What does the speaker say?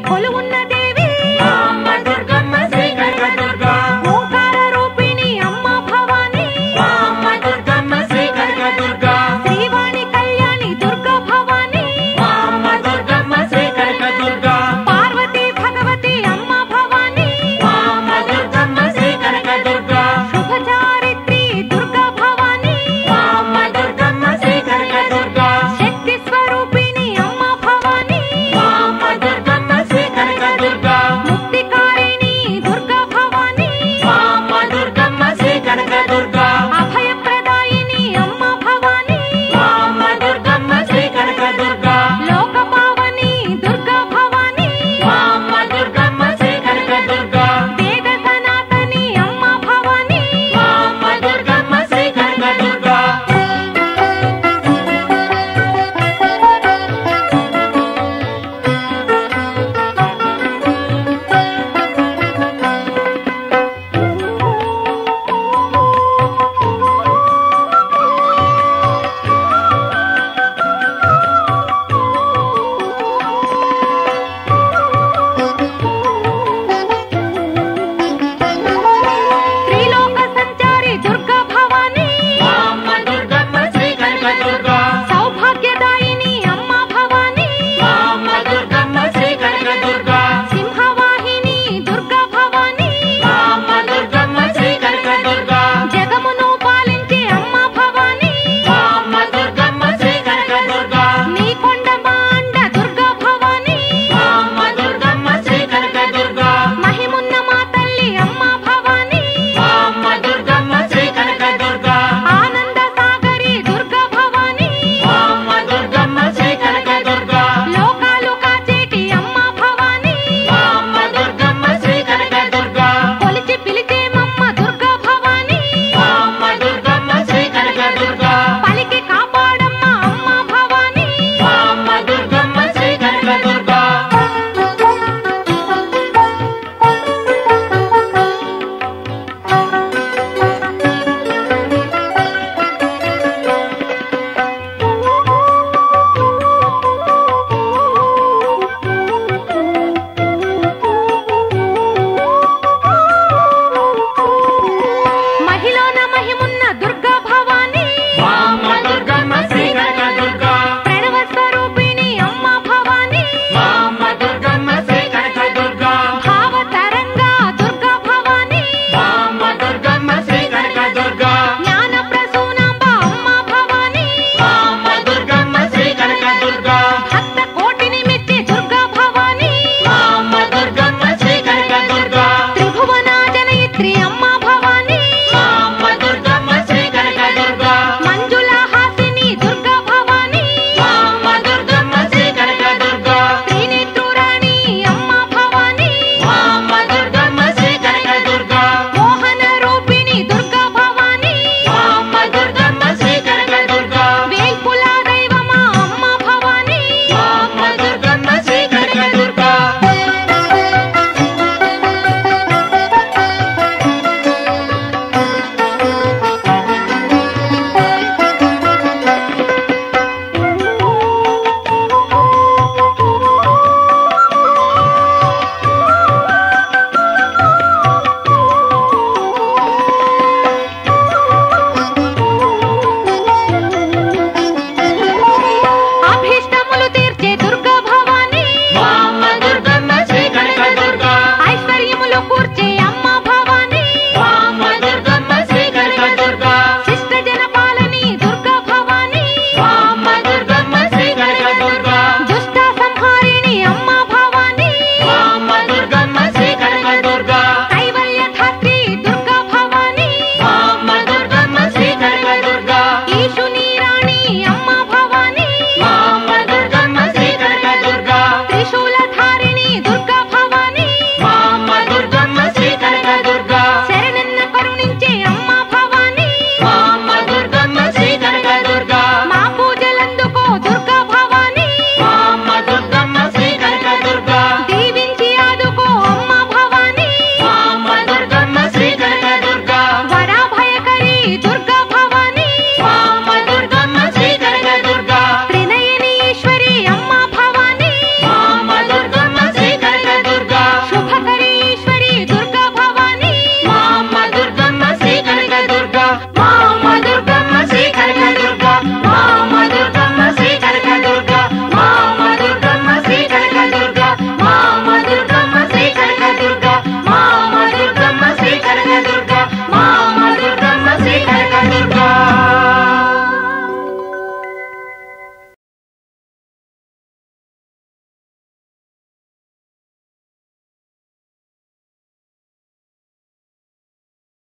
కొలువున్న దేవి అమ్మ దుర్గమ్మ శ్రీ గంగ దుర్గా. ఓంకార రూపిణి అమ్మ భవాని. శ్రీ గంగ మహిమున్న దుర్గా